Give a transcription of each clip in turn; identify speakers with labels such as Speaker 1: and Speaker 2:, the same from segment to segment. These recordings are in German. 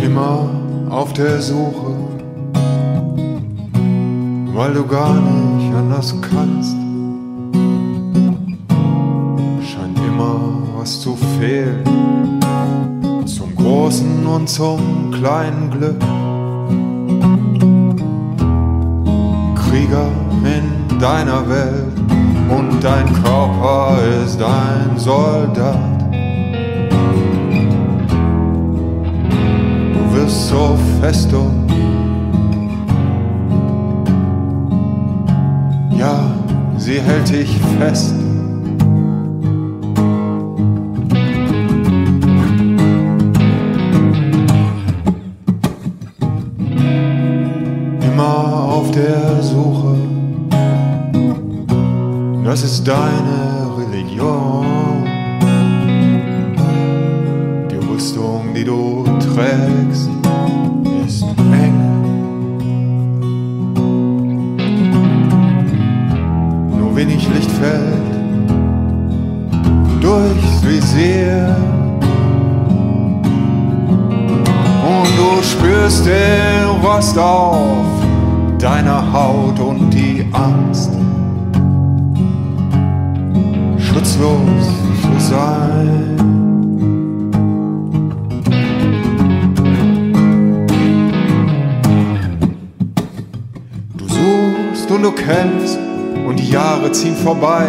Speaker 1: Immer auf der Suche, weil du gar nicht anders kannst. Scheint immer was zu fehlen, zum großen und zum kleinen Glück. Krieger in deiner Welt und dein Körper ist ein Soldat. Du wirst so fest und ja, sie hält dich fest. Immer auf der Suche, das ist deine Religion. Die Rüstung, die du trägst, wenig Licht fällt durchs Visier. Und du spürst den Rost auf deiner Haut und die Angst, schutzlos zu sein. Du suchst und du kämpfst und die Jahre ziehen vorbei.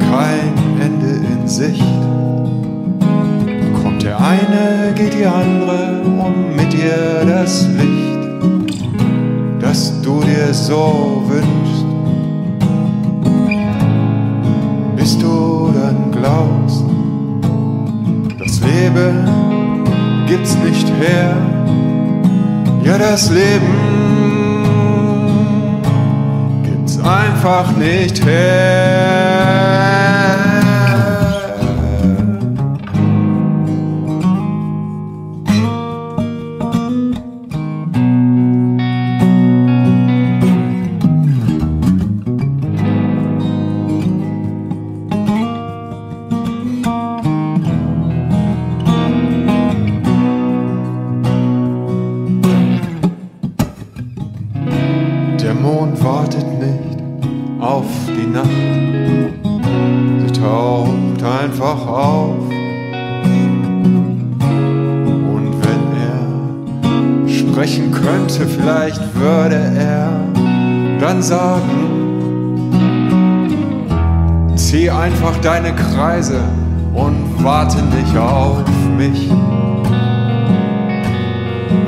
Speaker 1: Kein Ende in Sicht. Kommt der eine, geht die andere und mit ihr das Licht, das du dir so wünschst. Bis du dann glaubst, das Leben gibt's nicht her. Ja, das Leben einfach nicht her. Einfach auf. Und wenn er sprechen könnte, vielleicht würde er dann sagen, zieh einfach deine Kreise und warte nicht auf mich.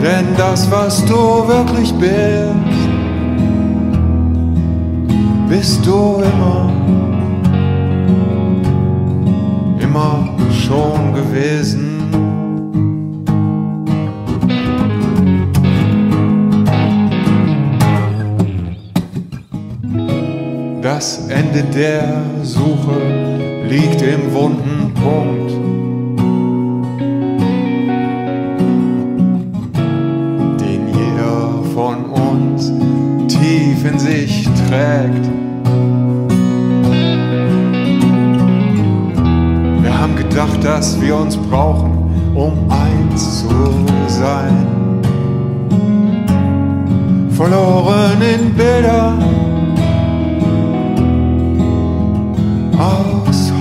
Speaker 1: Denn das, was du wirklich bist, bist du immer, immer Das Ende der Suche liegt im wunden Punkt. den jeder von uns tief in sich trägt. Wir haben gedacht, dass wir uns brauchen, um eins zu sein. Verloren in Bildern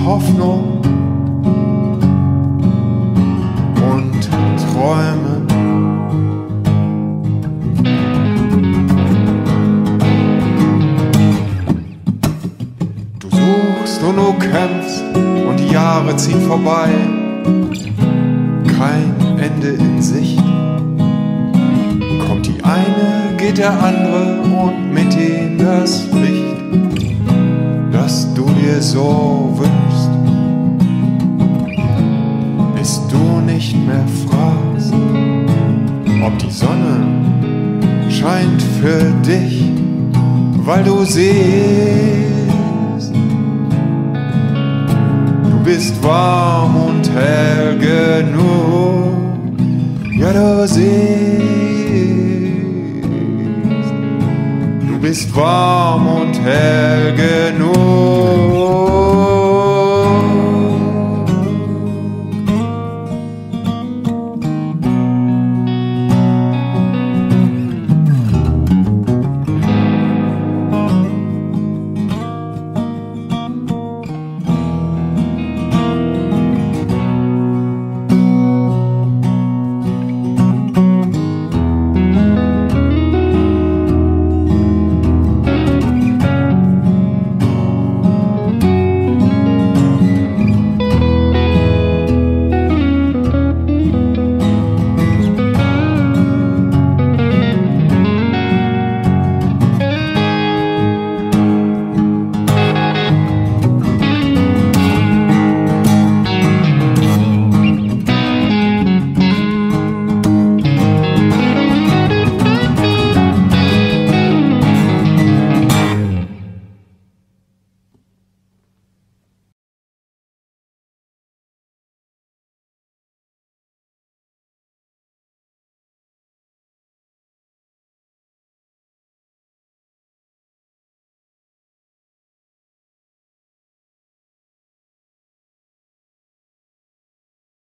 Speaker 1: Hoffnung und Träumen. Du suchst und du kämpfst und die Jahre ziehen vorbei. Kein Ende in Sicht. Kommt die eine, geht der andere und mit ihm das Licht, das du dir so scheint für dich, weil du siehst. Du bist warm und hell genug, ja du siehst. Du bist warm und hell genug.